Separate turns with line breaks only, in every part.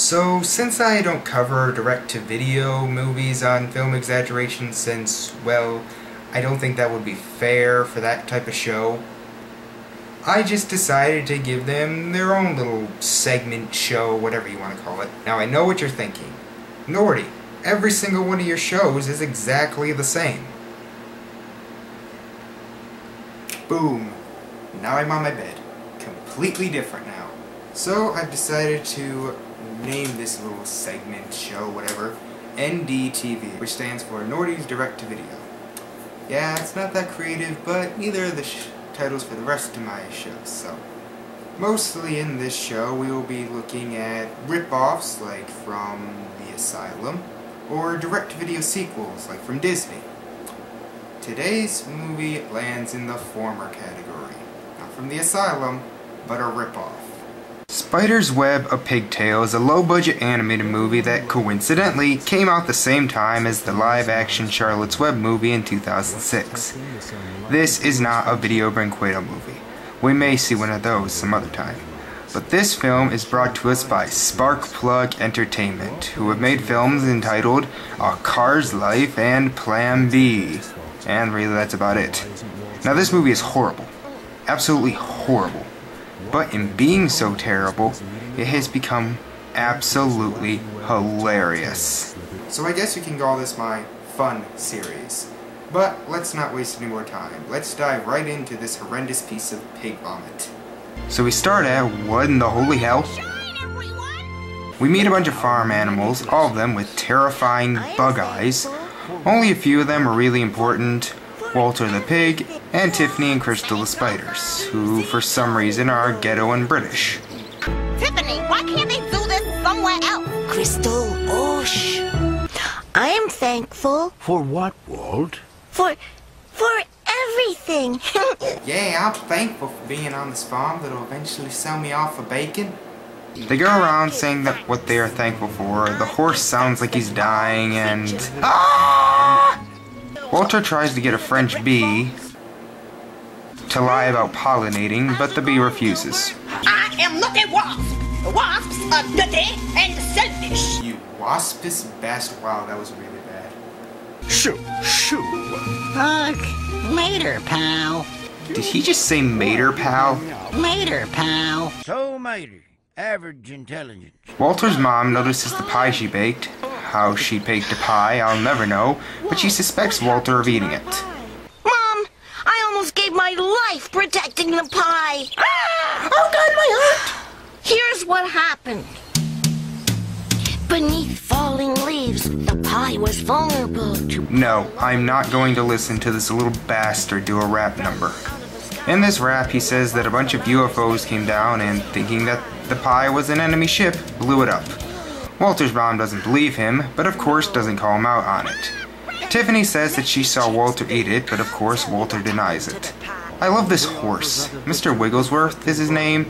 So, since I don't cover direct-to-video movies on Film Exaggeration since, well, I don't think that would be fair for that type of show, I just decided to give them their own little segment show, whatever you want to call it. Now, I know what you're thinking. Norty, every single one of your shows is exactly the same. Boom. Now I'm on my bed. Completely different now. So I've decided to name this little segment, show, whatever, NDTV, which stands for Norty's Direct to Video. Yeah, it's not that creative, but neither are the titles for the rest of my shows, so. Mostly in this show, we will be looking at rip-offs, like from The Asylum, or direct-to-video sequels, like from Disney. Today's movie lands in the former category. Not from The Asylum, but a rip-off. Spider's Web A Pig's Tail is a low-budget animated movie that coincidentally came out the same time as the live-action Charlotte's Web movie in 2006. This is not a Video Brinquedo movie. We may see one of those some other time. But this film is brought to us by Sparkplug Entertainment, who have made films entitled A Car's Life and Plan B. And really that's about it. Now this movie is horrible. Absolutely horrible. But in being so terrible, it has become absolutely hilarious. So I guess you can call this my fun series. But let's not waste any more time. Let's dive right into this horrendous piece of pig vomit. So we start at what in the holy hell? We meet a bunch of farm animals, all of them with terrifying bug eyes. Only a few of them are really important. Walter the pig, and Tiffany and Crystal the spiders, who for some reason are ghetto and British.
Tiffany, why can't they do this somewhere else?
Crystal, oh shh. I am thankful.
For what, Walt?
For, for everything.
yeah, I'm thankful for being on this farm that'll eventually sell me off for bacon. They go around saying that what they are thankful for. The horse sounds like he's dying and... Ah! Walter tries to get a French bee to lie about pollinating, but the bee refuses.
I am not a wasp. Wasps are dirty and selfish.
You waspus bastard. Wow, that was really bad.
Shoo, shoo.
Ugh, later, pal.
Did he just say mater, pal?
Later, pal.
So, matey. Average intelligence.
Walter's mom notices the pie she baked. How she baked a pie, I'll never know, but she suspects Walter of eating it.
Mom, I almost gave my life protecting the pie.
Ah! Oh God, my heart!
Here's what happened. Beneath falling leaves, the pie was vulnerable to...
No, I'm not going to listen to this little bastard do a rap number. In this rap, he says that a bunch of UFOs came down and, thinking that the pie was an enemy ship, blew it up. Walter's mom doesn't believe him, but of course doesn't call him out on it. Tiffany says that she saw Walter eat it, but of course Walter denies it. I love this horse. Mr. Wigglesworth is his name.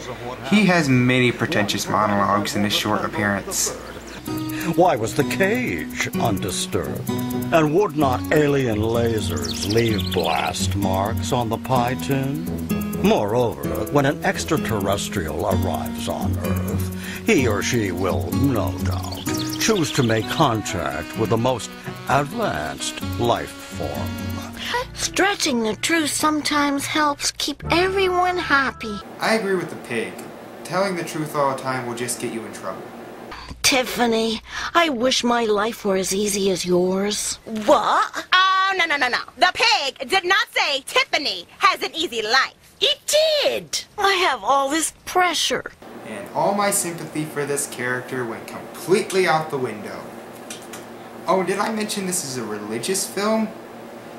He has many pretentious monologues in his short appearance.
Why was the cage undisturbed? And would not alien lasers leave blast marks on the pie tin? Moreover, when an extraterrestrial arrives on Earth, he or she will, no doubt, choose to make contact with the most advanced life form.
Stretching the truth sometimes helps keep everyone happy.
I agree with the pig. Telling the truth all the time will just get you in trouble.
Tiffany, I wish my life were as easy as yours.
What? Oh, no, no, no, no. The pig did not say Tiffany has an easy life.
It did. I have all this pressure.
And all my sympathy for this character went completely out the window. Oh, did I mention this is a religious film?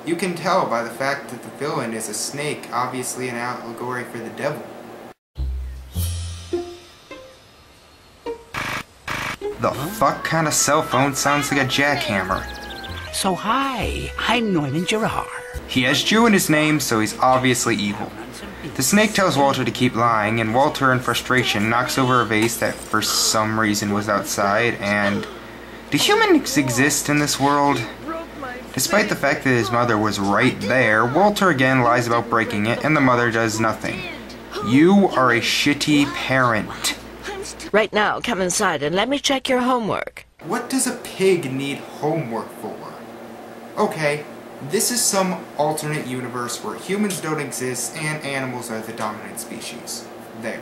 You can tell by the fact that the villain is a snake, obviously an allegory for the devil. The fuck kind of cell phone sounds like a jackhammer?
So hi, I'm Norman Gerard.
He has Jew in his name, so he's obviously evil. The snake tells Walter to keep lying, and Walter, in frustration, knocks over a vase that for some reason was outside, and... Do humans exist in this world? Despite the fact that his mother was right there, Walter again lies about breaking it, and the mother does nothing. You are a shitty parent.
Right now, come inside and let me check your homework.
What does a pig need homework for? Okay, this is some alternate universe where humans don't exist and animals are the dominant species. There.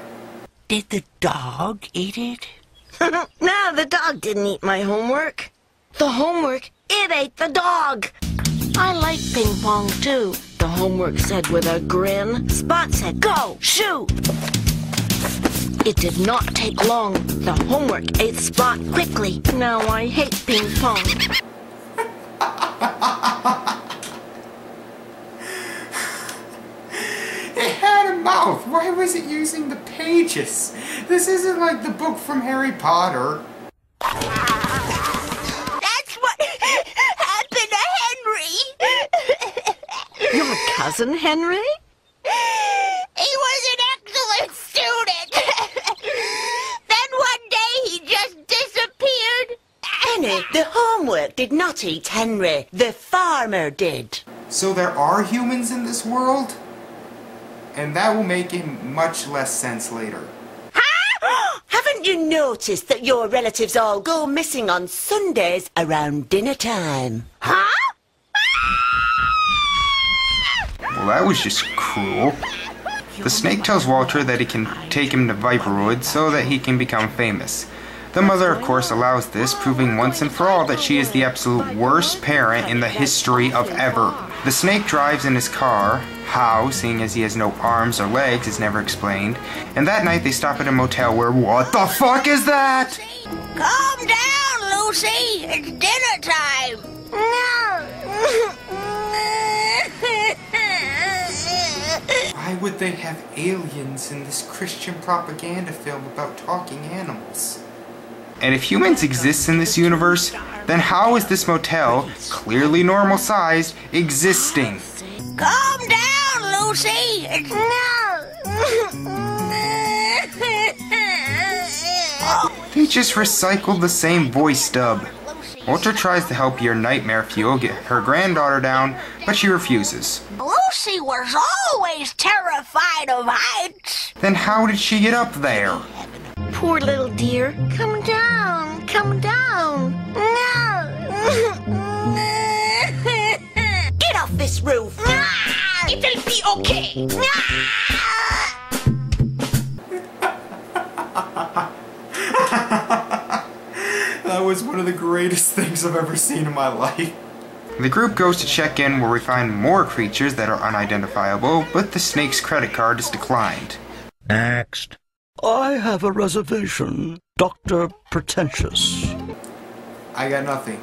Did the dog eat it?
no, the dog didn't eat my homework. The homework, it ate the dog. I like ping pong too, the homework said with a grin. Spot said, go, shoot. It did not take long. The homework ate Spot quickly. Now I hate ping pong.
It had a mouth! Why was it using the pages? This isn't like the book from Harry Potter.
That's what happened to Henry.
Your cousin Henry?
He was an excellent student. then one day he just disappeared.
Henry, the homework did not eat Henry. The farmer did.
So there are humans in this world? And that will make it much less sense later.
Haven't you noticed that your relatives all go missing on Sundays around dinner time?
Huh?
Well, that was just cruel. The snake tells Walter that he can take him to Viperwood so that he can become famous. The mother, of course, allows this, proving once and for all that she is the absolute worst parent in the history of ever. The snake drives in his car. How, seeing as he has no arms or legs, is never explained. And that night they stop at a motel where what the fuck is that?
Calm down, Lucy. It's dinner time. No.
Why would they have aliens in this Christian propaganda film about talking animals? And if humans exist in this universe, then how is this motel, clearly normal sized, existing?
Calm down, Lucy. It's
They just recycled the same voice dub. Walter tries to help your nightmare fuel get her granddaughter down, but she refuses.
Lucy was always terrified of heights.
Then how did she get up there?
Poor little dear. Come down, come down. No.
get off this roof!
It'll be okay.
That was one of the greatest things I've ever seen in my life. The group goes to check in where we find more creatures that are unidentifiable, but the snake's credit card is declined.
Next. I have a reservation. Dr. Pretentious.
I got nothing.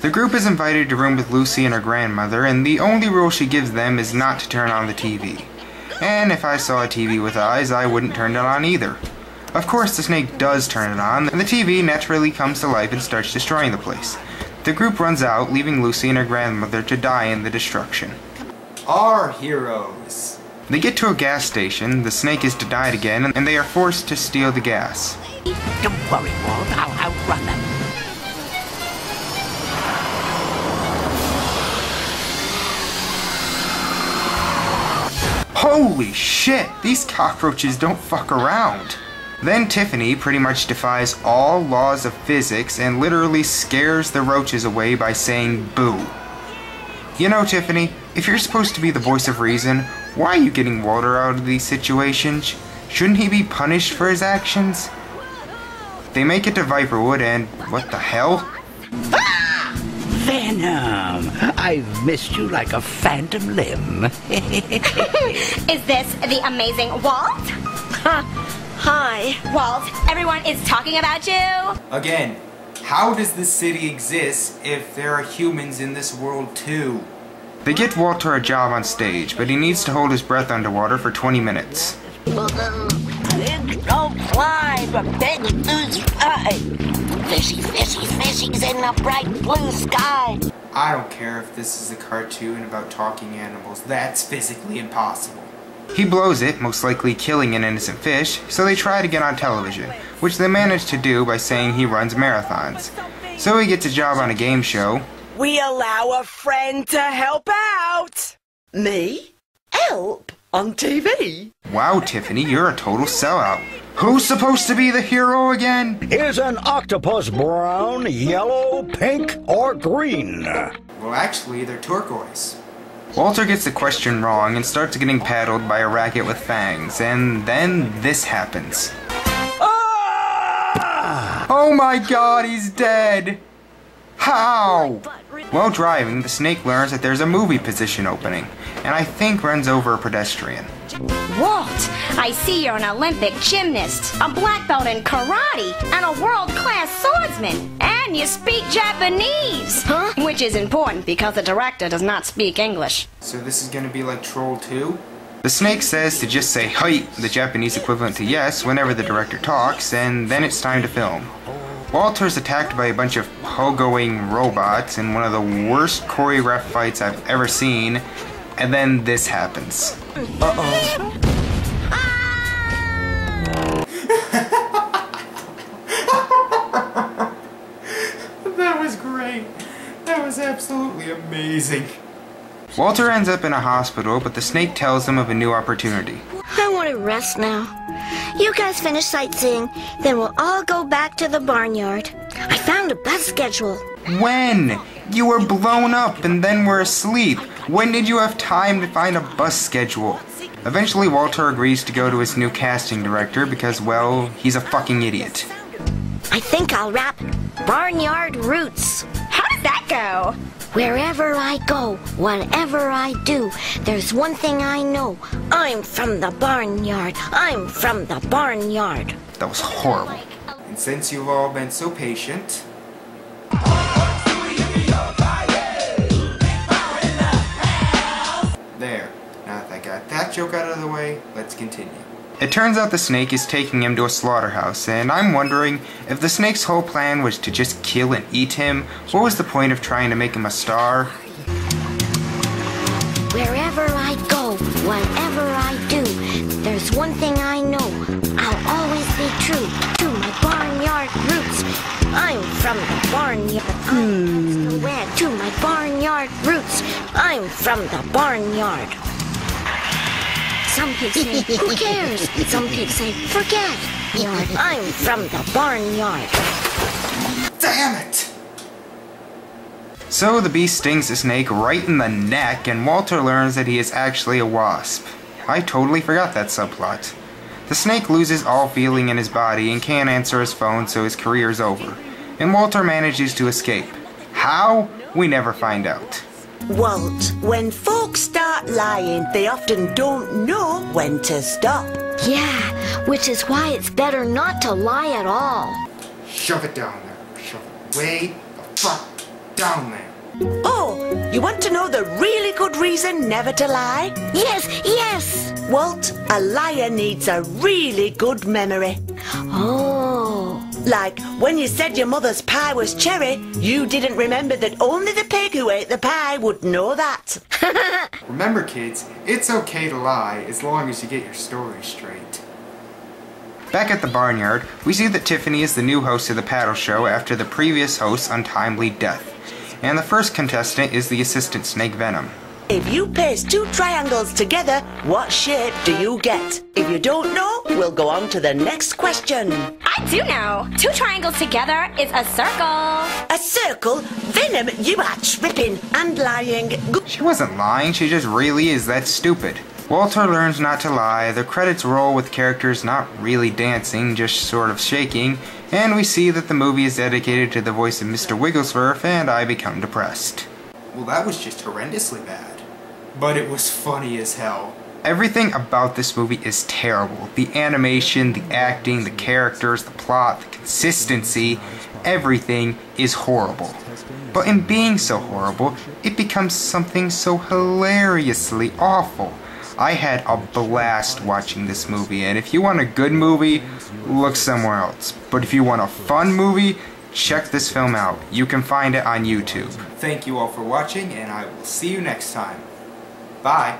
The group is invited to room with Lucy and her grandmother, and the only rule she gives them is not to turn on the TV. And if I saw a TV with eyes, I wouldn't turn it on either. Of course, the snake does turn it on, and the TV naturally comes to life and starts destroying the place. The group runs out, leaving Lucy and her grandmother to die in the destruction. Our heroes. They get to a gas station, the snake is denied again, and they are forced to steal the gas.
Don't worry, Walt. I'll outrun them.
Holy shit, these cockroaches don't fuck around. Then Tiffany pretty much defies all laws of physics and literally scares the roaches away by saying boo. You know, Tiffany, if you're supposed to be the voice of reason, why are you getting Walter out of these situations? Shouldn't he be punished for his actions? They make it to Viperwood and what the hell? Ah!
Venom, I've missed you like a phantom limb.
Is this the amazing Walt?
Hi.
Walt, everyone is talking about you.
Again, how does this city exist if there are humans in this world too? They get Walter a job on stage, but he needs to hold his breath underwater for 20 minutes.
Pigs don't fly, but pigs do fly. Fishy, fishy, fishies in the bright blue sky.
I don't care if this is a cartoon about talking animals, that's physically impossible. He blows it, most likely killing an innocent fish, so they try to get on television, which they manage to do by saying he runs marathons. So he gets a job on a game show.
We allow a friend to help out. Me? Help? On TV?
Wow, Tiffany, you're a total sellout. Who's supposed to be the hero again?
Is an octopus brown, yellow, pink, or green?
Well, actually, they're turquoise. Walter gets the question wrong and starts getting paddled by a racket with fangs, and then this happens.
Ah!
Oh my god, he's dead! How? While driving, the snake learns that there's a movie position opening, and I think runs over a pedestrian.
Walt, I see you're an Olympic gymnast, a black belt in karate, and a world-class swordsman. And you speak Japanese.
Huh?
Which is important because the director does not speak English.
So this is gonna be like Troll 2? The snake says to just say hi, the Japanese equivalent to yes, whenever the director talks, and then it's time to film. Walter's attacked by a bunch of pogoing robots in one of the worst choreographed fights I've ever seen, and then this happens. That was great. That was absolutely amazing. Walter ends up in a hospital, but the snake tells him of a new opportunity.
I want to rest now. You guys finish sightseeing, then we'll all go back to the barnyard. I found a bus schedule.
When? You were blown up and then were asleep. When did you have time to find a bus schedule? Eventually, Walter agrees to go to his new casting director because, well, he's a fucking idiot.
I think I'll rap Barnyard Roots.
How does that go?
Wherever I go, whatever I do, there's one thing I know. I'm from the barnyard. I'm from the barnyard.
That was horrible. And since you've all been so patient, joke out of the way, let's continue. It turns out the snake is taking him to a slaughterhouse, and I'm wondering if the snake's whole plan was to just kill and eat him, what was the point of trying to make him a star?
Wherever I go, whatever I do, there's one thing I know. I'll always be true to my barnyard roots. I'm from the barnyard. I'm hmm. the wed to my barnyard roots. I'm from the barnyard. Some kids say, who cares? Some kids say, forget. Yard. I'm from the barnyard.
Damn it! So the bee stings the snake right in the neck, and Walter learns that he is actually a wasp. I totally forgot that subplot. The snake loses all feeling in his body and can't answer his phone, so his career is over. And Walter manages to escape. How? We never find out.
Walt, when folks start lying, they often don't know when to stop.
Yeah, which is why it's better not to lie at all.
Shove it down there. Shove it way the fuck down there.
Oh, you want to know the really good reason never to lie?
Yes, yes.
Walt, a liar needs a really good memory.
Oh.
Like when you said your mother's pie was cherry, you didn't remember that only the pig who ate the pie would know that.
Remember, kids, it's okay to lie as long as you get your story straight. Back at the barnyard, we see that Tiffany is the new host of the paddle show after the previous host's untimely death. And the first contestant is the assistant Snake Venom.
If you paste two triangles together, what shape do you get? If you don't know, we'll go on to the next question.
I do know. Two triangles together is a circle.
A circle? Venom, you are tripping and lying.
She wasn't lying, she just really is that stupid. Walter learns not to lie, the credits roll with characters not really dancing, just sort of shaking, and we see that the movie is dedicated to the voice of Mr. Wigglesworth, and I become depressed. Well, that was just horrendously bad. But it was funny as hell. Everything about this movie is terrible. The animation, the acting, the characters, the plot, the consistency, everything is horrible. But in being so horrible, it becomes something so hilariously awful. I had a blast watching this movie, and if you want a good movie, look somewhere else. But if you want a fun movie, check this film out. You can find it on YouTube. Thank you all for watching, and I will see you next time. Bye.